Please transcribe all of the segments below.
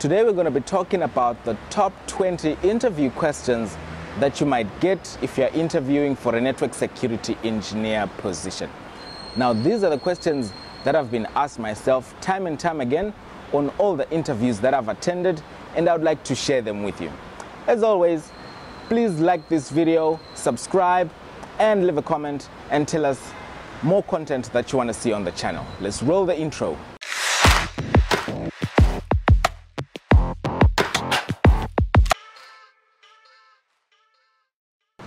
Today we're going to be talking about the top 20 interview questions that you might get if you're interviewing for a network security engineer position. Now, these are the questions that I've been asked myself time and time again on all the interviews that I've attended, and I would like to share them with you. As always, please like this video, subscribe, and leave a comment and tell us more content that you want to see on the channel. Let's roll the intro.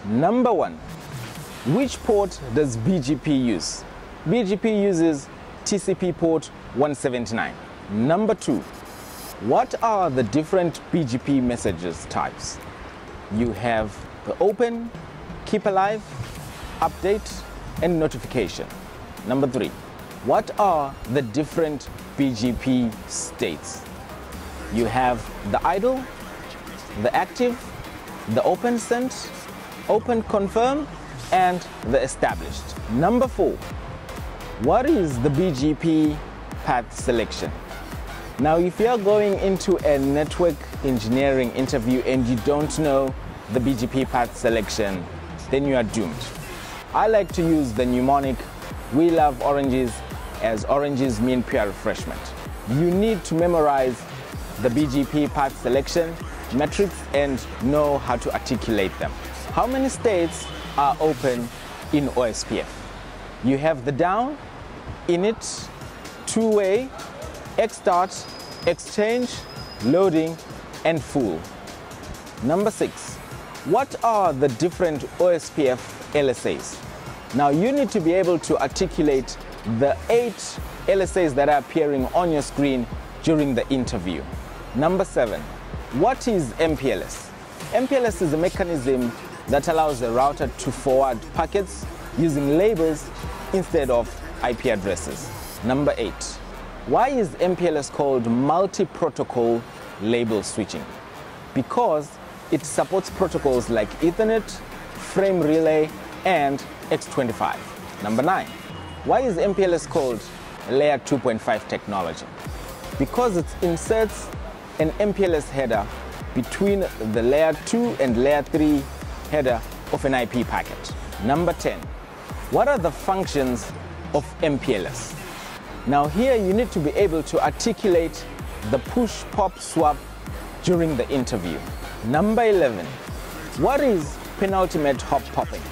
Number one, which port does BGP use? BGP uses TCP port 179. Number two, what are the different BGP messages types? You have the open, keep alive, update, and notification. Number three, what are the different BGP states? You have the idle, the active, the open sent, open confirm, and the established. Number four, what is the BGP path selection? Now, if you're going into a network engineering interview and you don't know the BGP path selection, then you are doomed. I like to use the mnemonic, we love oranges, as oranges mean pure refreshment. You need to memorize the BGP path selection metrics and know how to articulate them. How many states are open in OSPF? You have the down, init, two-way, ExStart, exchange, loading, and full. Number six, what are the different OSPF LSAs? Now you need to be able to articulate the eight LSAs that are appearing on your screen during the interview. Number seven, what is MPLS? MPLS is a mechanism that allows the router to forward packets using labels instead of IP addresses. Number eight, why is MPLS called multi-protocol label switching? Because it supports protocols like Ethernet, Frame Relay, and X25. Number nine, why is MPLS called layer 2.5 technology? Because it inserts an MPLS header between the layer 2 and layer 3 header of an IP packet. Number 10, what are the functions of MPLS? Now here you need to be able to articulate the push pop swap during the interview. Number 11, what is penultimate hop popping?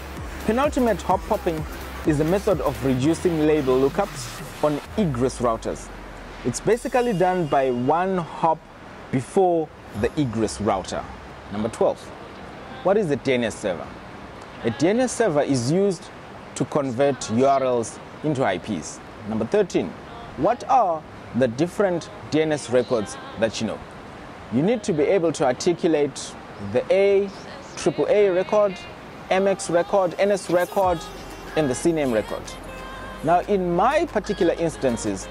Penultimate hop popping is a method of reducing label lookups on egress routers. It's basically done by one hop before the egress router. Number 12, what is a DNS server? A DNS server is used to convert URLs into IPs. Number 13, what are the different DNS records that you know? You need to be able to articulate the A, AAA record, MX record, NS record, and the CNAME record. Now, in my particular instances,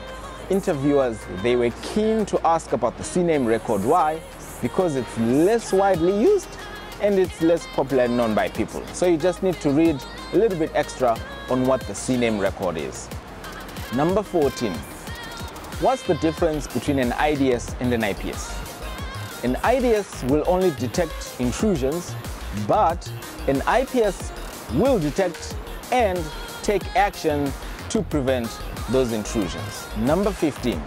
interviewers, they were keen to ask about the CNAME record. Why? Because it's less widely used and it's less popular known by people. So you just need to read a little bit extra on what the CNAME record is. Number 14, what's the difference between an IDS and an IPS? An IDS will only detect intrusions, but an IPS will detect and take action to prevent those intrusions. Number 15,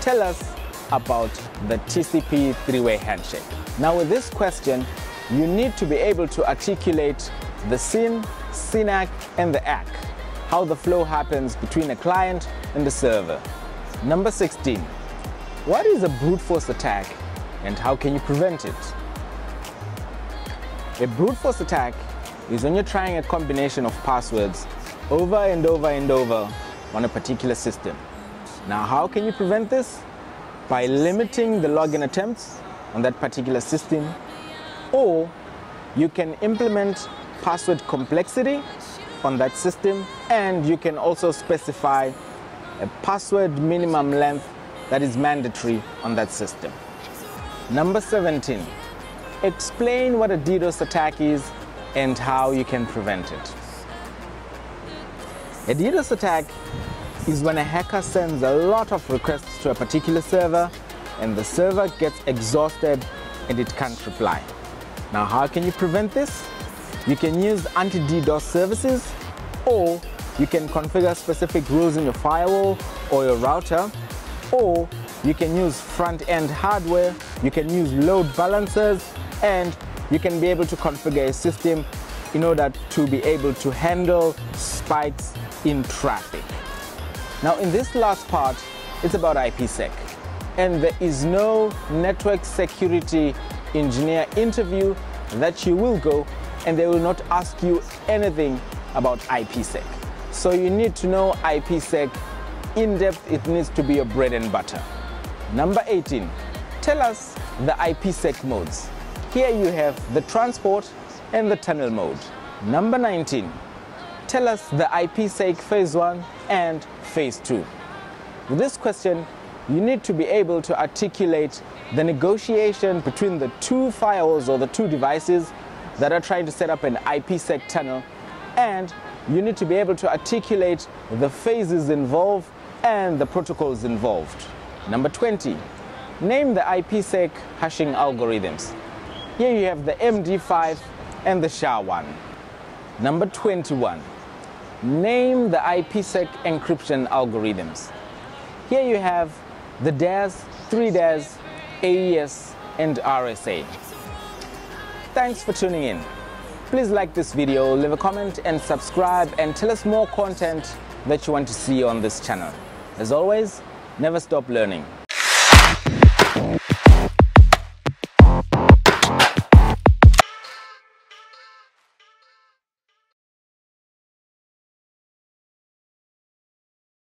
tell us about the TCP three-way handshake. Now with this question, you need to be able to articulate the SYN, SYNACK, and the ACK, how the flow happens between a client and the server. Number 16, what is a brute force attack and how can you prevent it? A brute force attack is when you're trying a combination of passwords over and over and over on a particular system. Now, how can you prevent this? By limiting the login attempts on that particular system, or you can implement password complexity on that system, and you can also specify a password minimum length that is mandatory on that system. Number 17, explain what a DDoS attack is and how you can prevent it. A DDoS attack is when a hacker sends a lot of requests to a particular server and the server gets exhausted and it can't reply. Now, how can you prevent this? You can use anti-DDoS services or you can configure specific rules in your firewall or your router or you can use front-end hardware, you can use load balancers and you can be able to configure a system in order to be able to handle spikes in traffic. Now in this last part, it's about IPsec and there is no network security engineer interview that you will go and they will not ask you anything about IPsec. So you need to know IPsec in depth, it needs to be your bread and butter. Number 18, tell us the IPsec modes. Here you have the transport and the tunnel mode. Number 19, tell us the IPsec phase 1 and phase 2. With this question, you need to be able to articulate the negotiation between the two firewalls or the two devices that are trying to set up an IPsec tunnel and you need to be able to articulate the phases involved and the protocols involved. Number 20, name the IPsec hashing algorithms. Here you have the MD5 and the SHA-1. Number 21, name the IPsec encryption algorithms. Here you have the DES, 3DES, AES, and RSA. Thanks for tuning in. Please like this video, leave a comment and subscribe and tell us more content that you want to see on this channel. As always, never stop learning.